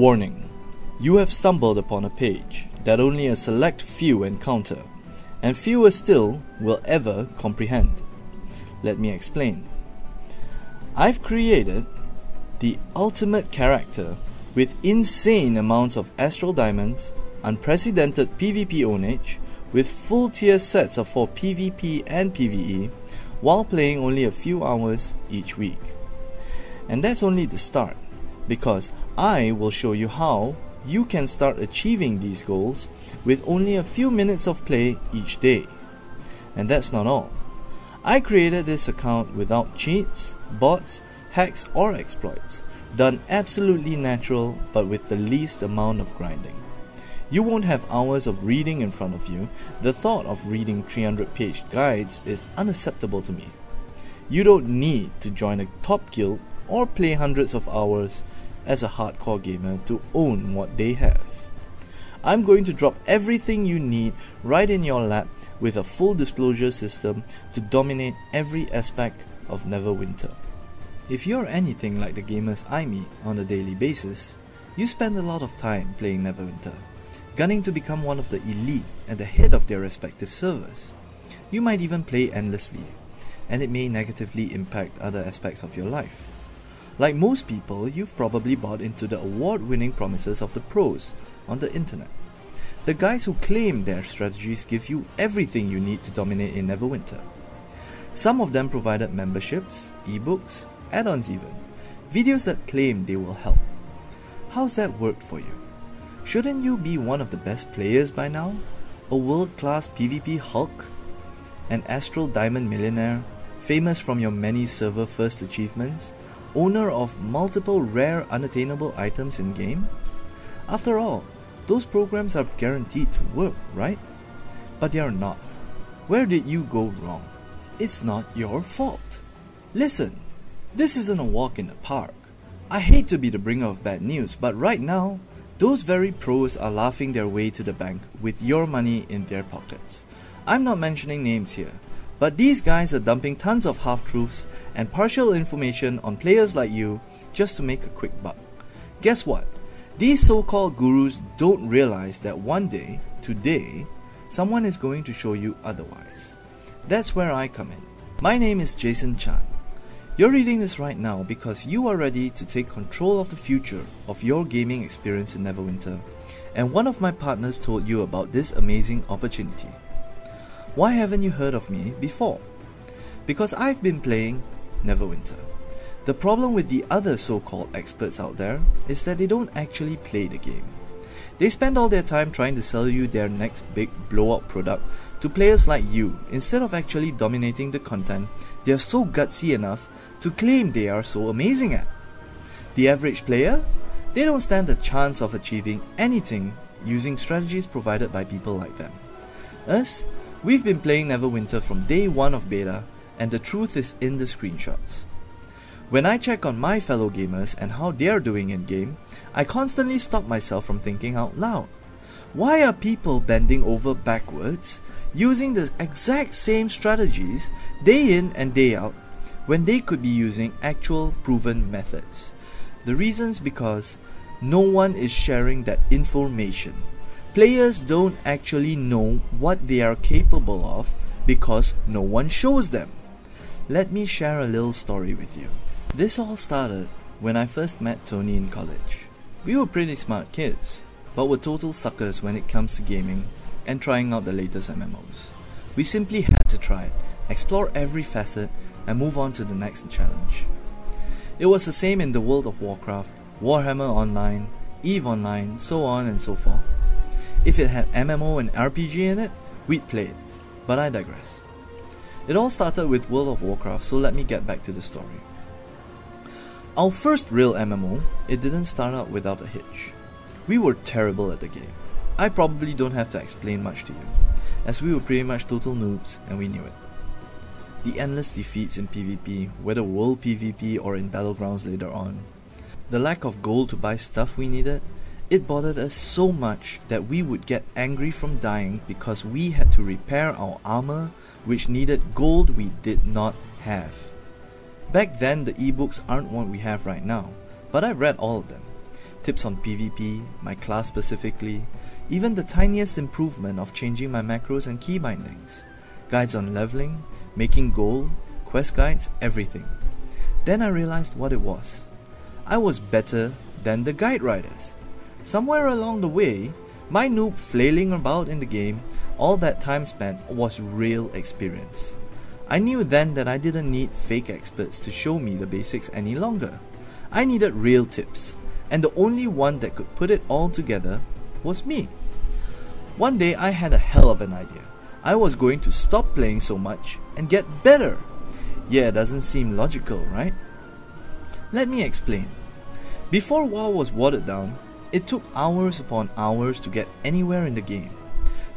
Warning You have stumbled upon a page that only a select few encounter, and fewer still will ever comprehend. Let me explain. I've created the ultimate character with insane amounts of astral diamonds, unprecedented PvP ownage, with full tier sets of for PvP and PvE, while playing only a few hours each week. And that's only the start, because I will show you how you can start achieving these goals with only a few minutes of play each day. And that's not all. I created this account without cheats, bots, hacks, or exploits, done absolutely natural but with the least amount of grinding. You won't have hours of reading in front of you. The thought of reading 300 page guides is unacceptable to me. You don't need to join a top guild or play hundreds of hours as a hardcore gamer to own what they have. I'm going to drop everything you need right in your lap with a full disclosure system to dominate every aspect of Neverwinter. If you're anything like the gamers I meet on a daily basis, you spend a lot of time playing Neverwinter, gunning to become one of the elite at the head of their respective servers. You might even play endlessly, and it may negatively impact other aspects of your life. Like most people, you've probably bought into the award winning promises of the pros on the internet. The guys who claim their strategies give you everything you need to dominate in Neverwinter. Some of them provided memberships, ebooks, add ons even, videos that claim they will help. How's that worked for you? Shouldn't you be one of the best players by now? A world class PvP Hulk? An Astral Diamond millionaire, famous from your many server first achievements? Owner of multiple rare unattainable items in game? After all, those programs are guaranteed to work, right? But they are not. Where did you go wrong? It's not your fault. Listen, this isn't a walk in the park. I hate to be the bringer of bad news, but right now, those very pros are laughing their way to the bank with your money in their pockets. I'm not mentioning names here, but these guys are dumping tons of half truths and partial information on players like you just to make a quick buck. Guess what? These so called gurus don't realize that one day, today, someone is going to show you otherwise. That's where I come in. My name is Jason Chan. You're reading this right now because you are ready to take control of the future of your gaming experience in Neverwinter, and one of my partners told you about this amazing opportunity. Why haven't you heard of me before? Because I've been playing Neverwinter. The problem with the other so called experts out there is that they don't actually play the game. They spend all their time trying to sell you their next big blowout product to players like you instead of actually dominating the content they are so gutsy enough to claim they are so amazing at. The average player? They don't stand a chance of achieving anything using strategies provided by people like them. Us, we've been playing Neverwinter from day one of beta, and the truth is in the screenshots. When I check on my fellow gamers and how they're doing in game, I constantly stop myself from thinking out loud. Why are people bending over backwards using the exact same strategies day in and day out when they could be using actual proven methods? The reason's because no one is sharing that information. Players don't actually know what they are capable of because no one shows them. Let me share a little story with you. This all started when I first met Tony in college. We were pretty smart kids, but were total suckers when it comes to gaming and trying out the latest MMOs. We simply had to try it, explore every facet, and move on to the next challenge. It was the same in the World of Warcraft, Warhammer Online, EVE Online, so on and so forth. If it had MMO and RPG in it, we'd play it. But I digress. It all started with World of Warcraft, so let me get back to the story. Our first real MMO, it didn't start out without a hitch. We were terrible at the game. I probably don't have to explain much to you, as we were pretty much total noobs and we knew it. The endless defeats in PvP, whether world PvP or in battlegrounds later on, the lack of gold to buy stuff we needed, it bothered us so much that we would get angry from dying because we had to repair our armor which needed gold we did not have. Back then, the ebooks aren't what we have right now, but I've read all of them. tips on PvP, my class specifically, even the tiniest improvement of changing my macros and key bindings, guides on leveling, making gold, quest guides, everything. Then I realized what it was. I was better than the guide writers. Somewhere along the way, my noob flailing about in the game, all that time spent was real experience. I knew then that I didn't need fake experts to show me the basics any longer. I needed real tips, and the only one that could put it all together was me. One day I had a hell of an idea. I was going to stop playing so much and get better. Yeah, it doesn't seem logical, right? Let me explain. Before WoW was watered down, it took hours upon hours to get anywhere in the game.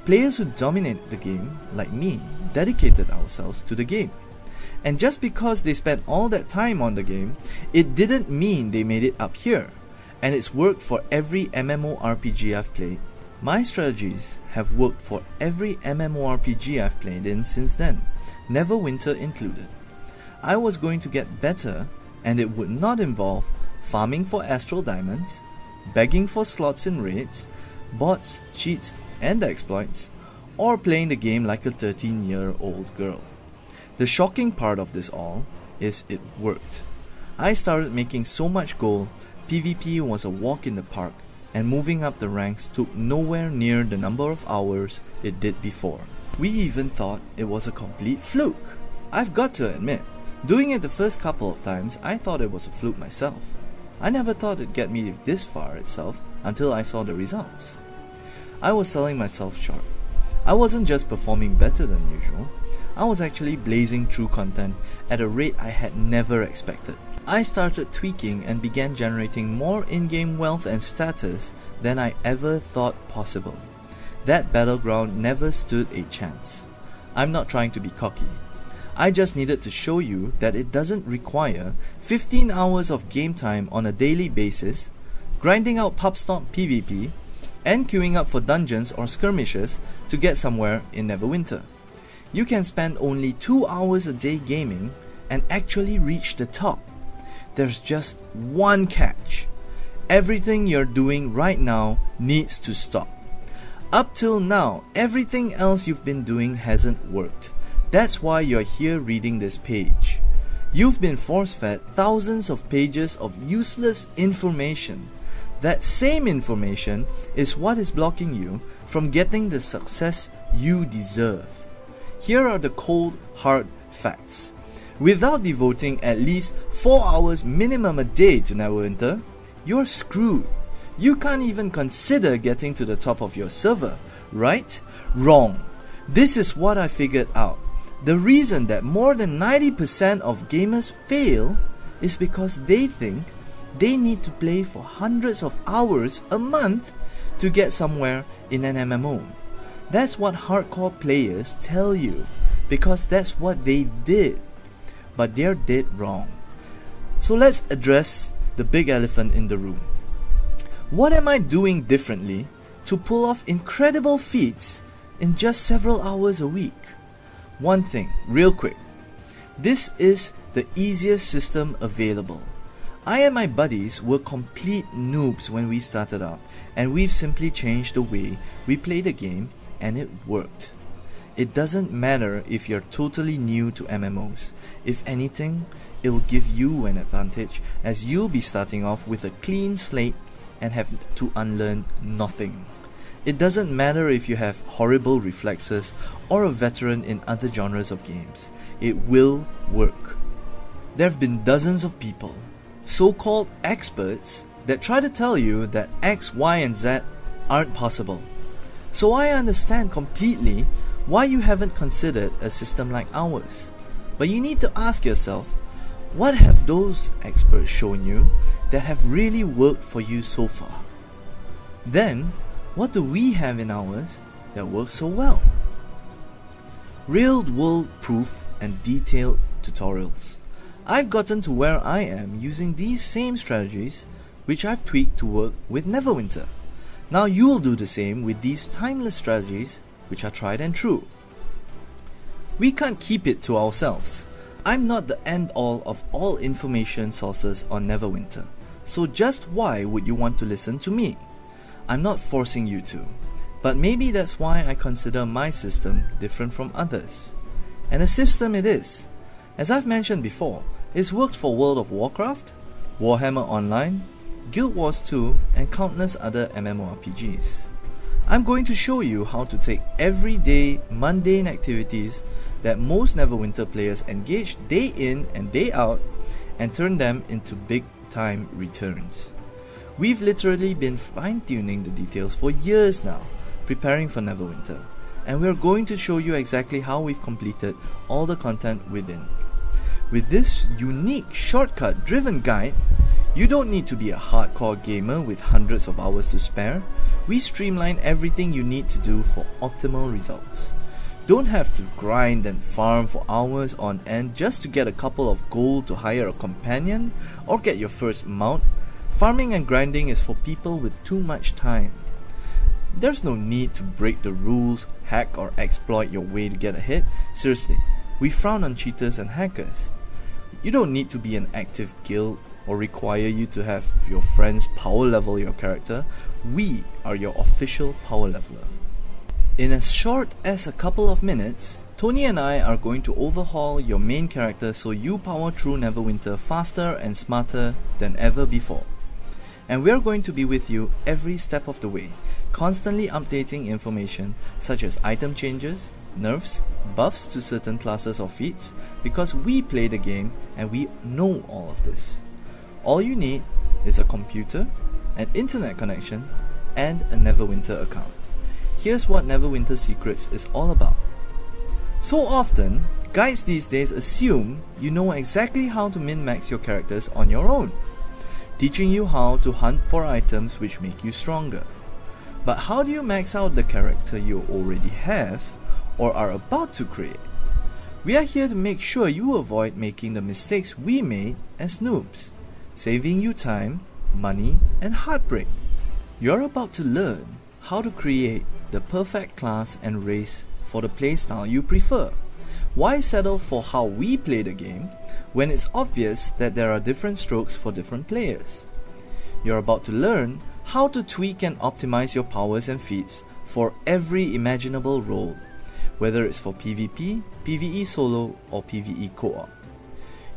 Players who dominate the game, like me, dedicated ourselves to the game. And just because they spent all that time on the game, it didn't mean they made it up here. And it's worked for every MMORPG I've played. My strategies have worked for every MMORPG I've played in since then, Neverwinter included. I was going to get better, and it would not involve farming for Astral Diamonds, begging for slots in raids, bots, cheats, and exploits, or playing the game like a 13 year old girl. The shocking part of this all is it worked. I started making so much gold, PvP was a walk in the park, and moving up the ranks took nowhere near the number of hours it did before. We even thought it was a complete fluke. I've got to admit, doing it the first couple of times, I thought it was a fluke myself. I never thought it'd get me this far itself until I saw the results. I was selling myself short. I wasn't just performing better than usual, I was actually blazing through content at a rate I had never expected. I started tweaking and began generating more in-game wealth and status than I ever thought possible. That battleground never stood a chance. I'm not trying to be cocky. I just needed to show you that it doesn't require 15 hours of game time on a daily basis, grinding out pubstomp PvP, and queuing up for dungeons or skirmishes to get somewhere in Neverwinter. You can spend only 2 hours a day gaming and actually reach the top. There's just one catch. Everything you're doing right now needs to stop. Up till now, everything else you've been doing hasn't worked. That's why you're here reading this page. You've been force fed thousands of pages of useless information. That same information is what is blocking you from getting the success you deserve. Here are the cold, hard facts. Without devoting at least 4 hours minimum a day to Neverwinter, you're screwed. You can't even consider getting to the top of your server, right? Wrong. This is what I figured out. The reason that more than 90% of gamers fail is because they think they need to play for hundreds of hours a month to get somewhere in an MMO. That's what hardcore players tell you because that's what they did. But they're dead wrong. So let's address the big elephant in the room. What am I doing differently to pull off incredible feats in just several hours a week? One thing, real quick. This is the easiest system available. I and my buddies were complete noobs when we started out, and we've simply changed the way we play the game, and it worked. It doesn't matter if you're totally new to MMOs. If anything, it will give you an advantage as you'll be starting off with a clean slate and have to unlearn nothing. It doesn't matter if you have horrible reflexes or a veteran in other genres of games, it will work. There have been dozens of people, so called experts, that try to tell you that X, Y, and Z aren't possible. So I understand completely why you haven't considered a system like ours. But you need to ask yourself what have those experts shown you that have really worked for you so far? Then what do we have in ours that works so well? Real world proof and detailed tutorials. I've gotten to where I am using these same strategies which I've tweaked to work with Neverwinter. Now you'll do the same with these timeless strategies which are tried and true. We can't keep it to ourselves. I'm not the end all of all information sources on Neverwinter. So just why would you want to listen to me? I'm not forcing you to, but maybe that's why I consider my system different from others. And a system it is. As I've mentioned before, it's worked for World of Warcraft, Warhammer Online, Guild Wars 2, and countless other MMORPGs. I'm going to show you how to take everyday, mundane activities that most Neverwinter players engage day in and day out and turn them into big time returns. We've literally been fine tuning the details for years now, preparing for Neverwinter, and we're going to show you exactly how we've completed all the content within. With this unique shortcut driven guide, you don't need to be a hardcore gamer with hundreds of hours to spare. We streamline everything you need to do for optimal results. Don't have to grind and farm for hours on end just to get a couple of gold to hire a companion or get your first mount. Farming and grinding is for people with too much time. There's no need to break the rules, hack or exploit your way to get ahead. Seriously, we frown on cheaters and hackers. You don't need to be an active guild or require you to have your friends power level your character, we are your official power leveler. In as short as a couple of minutes, Tony and I are going to overhaul your main character so you power through Neverwinter faster and smarter than ever before. And we're going to be with you every step of the way, constantly updating information such as item changes, nerfs, buffs to certain classes or feats, because we play the game and we know all of this. All you need is a computer, an internet connection, and a Neverwinter account. Here's what Neverwinter Secrets is all about. So often, guides these days assume you know exactly how to min-max your characters on your own, teaching you how to hunt for items which make you stronger. But how do you max out the character you already have or are about to create? We are here to make sure you avoid making the mistakes we made as noobs saving you time, money, and heartbreak. You're about to learn how to create the perfect class and race for the playstyle you prefer. Why settle for how we play the game when it's obvious that there are different strokes for different players? You're about to learn how to tweak and optimize your powers and feats for every imaginable role, whether it's for PvP, PvE solo, or PvE co op.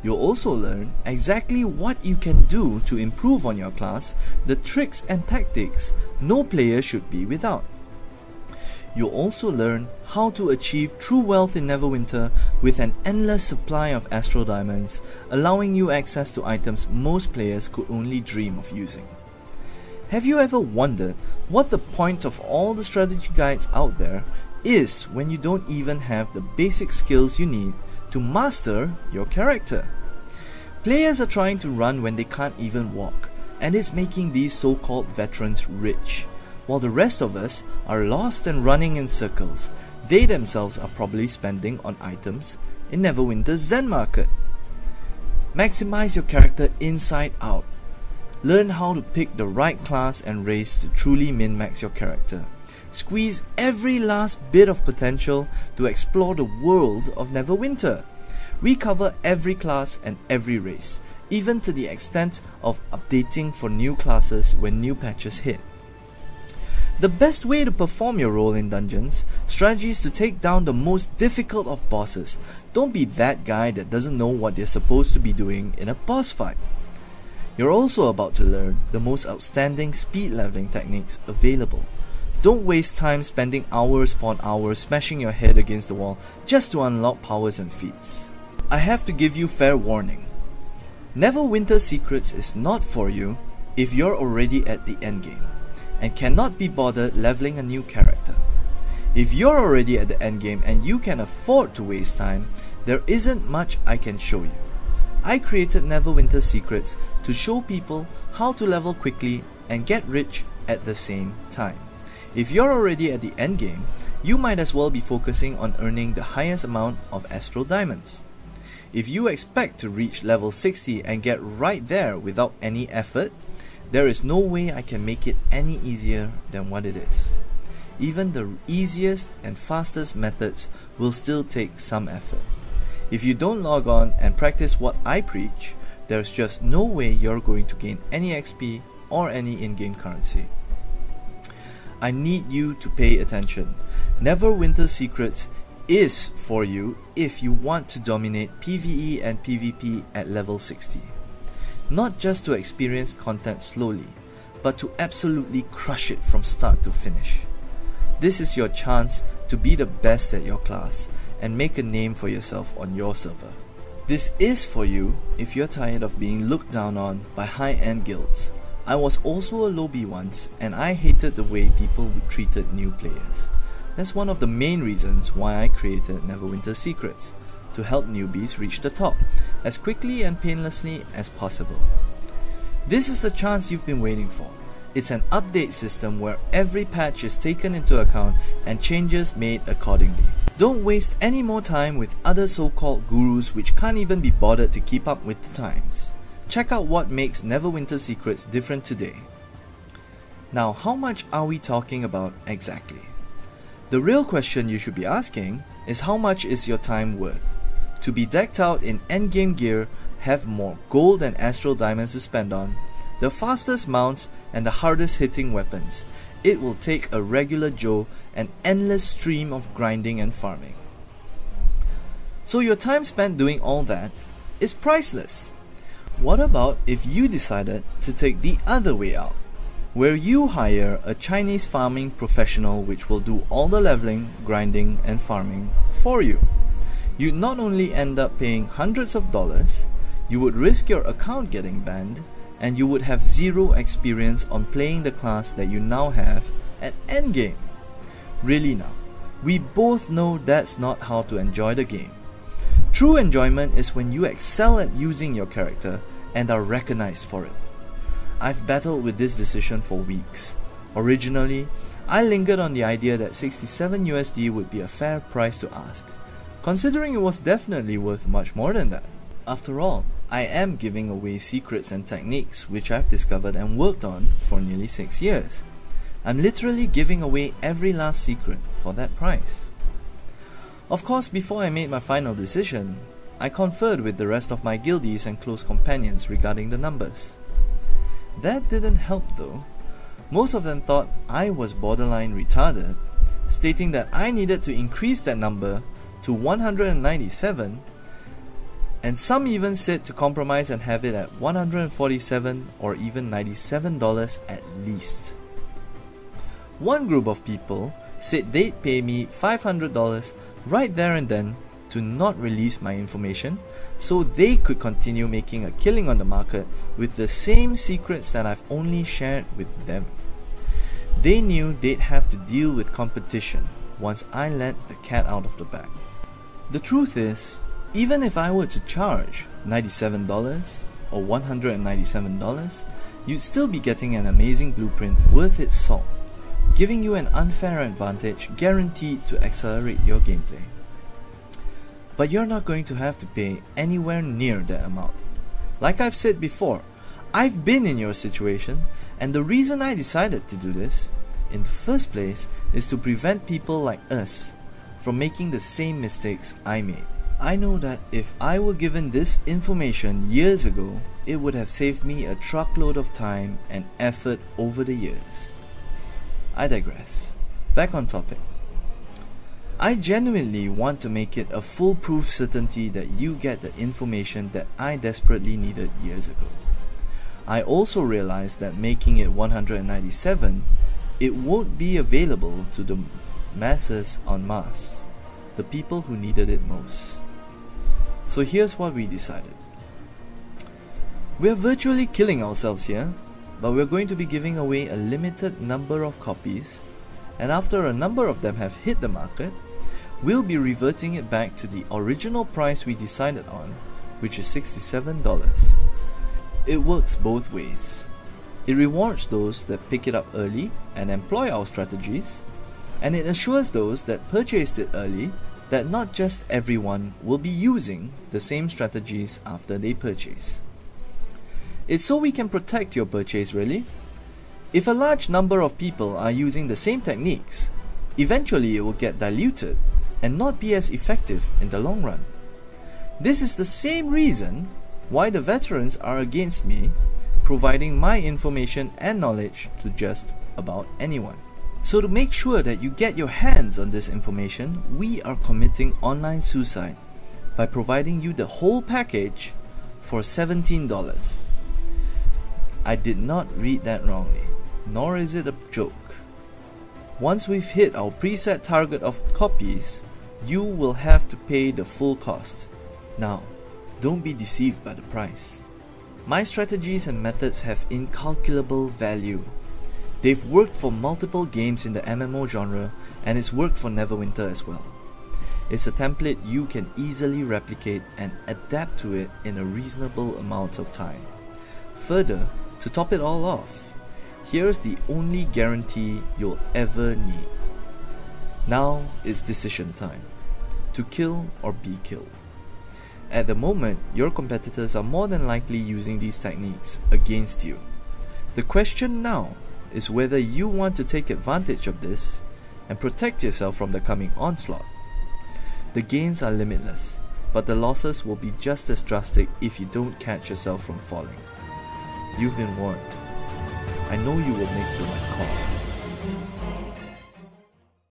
You'll also learn exactly what you can do to improve on your class, the tricks and tactics no player should be without. You'll also learn how to achieve true wealth in Neverwinter with an endless supply of Astral Diamonds, allowing you access to items most players could only dream of using. Have you ever wondered what the point of all the strategy guides out there is when you don't even have the basic skills you need to master your character? Players are trying to run when they can't even walk, and it's making these so called veterans rich, while the rest of us are lost and running in circles. They themselves are probably spending on items in Neverwinter's Zen Market. Maximize your character inside out. Learn how to pick the right class and race to truly min max your character. Squeeze every last bit of potential to explore the world of Neverwinter. We cover every class and every race, even to the extent of updating for new classes when new patches hit. The best way to perform your role in dungeons, strategies to take down the most difficult of bosses. Don't be that guy that doesn't know what they're supposed to be doing in a boss fight. You're also about to learn the most outstanding speed leveling techniques available. Don't waste time spending hours upon hours smashing your head against the wall just to unlock powers and feats. I have to give you fair warning. Neverwinter Secrets is not for you if you're already at the endgame and cannot be bothered leveling a new character. If you're already at the endgame and you can afford to waste time, there isn't much I can show you. I created Neverwinter Secrets to show people how to level quickly and get rich at the same time. If you're already at the endgame, you might as well be focusing on earning the highest amount of Astral Diamonds. If you expect to reach level 60 and get right there without any effort, there is no way I can make it any easier than what it is. Even the easiest and fastest methods will still take some effort. If you don't log on and practice what I preach, there's just no way you're going to gain any XP or any in-game currency. I need you to pay attention. Neverwinter Secrets is for you if you want to dominate PvE and PvP at level 60. Not just to experience content slowly, but to absolutely crush it from start to finish. This is your chance to be the best at your class and make a name for yourself on your server. This is for you if you're tired of being looked down on by high-end guilds. I was also a lowbie once and I hated the way people treated new players. That's one of the main reasons why I created Neverwinter Secrets, to help newbies reach the top as quickly and painlessly as possible. This is the chance you've been waiting for. It's an update system where every patch is taken into account and changes made accordingly. Don't waste any more time with other so-called gurus which can't even be bothered to keep up with the times. Check out what makes Neverwinter Secrets different today. Now, how much are we talking about exactly? The real question you should be asking is how much is your time worth? To be decked out in endgame gear, have more gold and astral diamonds to spend on, the fastest mounts and the hardest hitting weapons, it will take a regular Joe an endless stream of grinding and farming. So your time spent doing all that is priceless. What about if you decided to take the other way out, where you hire a Chinese farming professional which will do all the leveling, grinding, and farming for you? You'd not only end up paying hundreds of dollars, you would risk your account getting banned, and you would have zero experience on playing the class that you now have at endgame. Really now, we both know that's not how to enjoy the game. True enjoyment is when you excel at using your character and are recognized for it. I've battled with this decision for weeks. Originally, I lingered on the idea that 67 USD would be a fair price to ask, considering it was definitely worth much more than that. After all, I am giving away secrets and techniques which I've discovered and worked on for nearly 6 years. I'm literally giving away every last secret for that price. Of course, before I made my final decision, I conferred with the rest of my guildies and close companions regarding the numbers. That didn't help though. Most of them thought I was borderline retarded, stating that I needed to increase that number to 197 and some even said to compromise and have it at 147 or even $97 at least. One group of people said they'd pay me $500 right there and then to not release my information so they could continue making a killing on the market with the same secrets that I've only shared with them. They knew they'd have to deal with competition once I let the cat out of the bag. The truth is, even if I were to charge $97 or $197, you'd still be getting an amazing blueprint worth its salt, giving you an unfair advantage guaranteed to accelerate your gameplay. But you're not going to have to pay anywhere near that amount. Like I've said before, I've been in your situation, and the reason I decided to do this, in the first place, is to prevent people like us from making the same mistakes I made. I know that if I were given this information years ago, it would have saved me a truckload of time and effort over the years. I digress. Back on topic. I genuinely want to make it a foolproof certainty that you get the information that I desperately needed years ago. I also realized that making it 197, it won't be available to the masses en masse, the people who needed it most. So here's what we decided. We are virtually killing ourselves here, but we're going to be giving away a limited number of copies, and after a number of them have hit the market, we'll be reverting it back to the original price we decided on, which is $67. It works both ways. It rewards those that pick it up early and employ our strategies, and it assures those that purchased it early that not just everyone will be using the same strategies after they purchase. It's so we can protect your purchase really. If a large number of people are using the same techniques, eventually it will get diluted and not be as effective in the long run. This is the same reason why the veterans are against me providing my information and knowledge to just about anyone. So, to make sure that you get your hands on this information, we are committing online suicide by providing you the whole package for $17. I did not read that wrongly, nor is it a joke. Once we've hit our preset target of copies, you will have to pay the full cost. Now, don't be deceived by the price. My strategies and methods have incalculable value. They've worked for multiple games in the MMO genre and it's worked for Neverwinter as well. It's a template you can easily replicate and adapt to it in a reasonable amount of time. Further, to top it all off, here's the only guarantee you'll ever need. Now is decision time to kill or be killed. At the moment, your competitors are more than likely using these techniques against you. The question now is whether you want to take advantage of this and protect yourself from the coming onslaught. The gains are limitless, but the losses will be just as drastic if you don't catch yourself from falling. You've been warned. I know you will make the right call.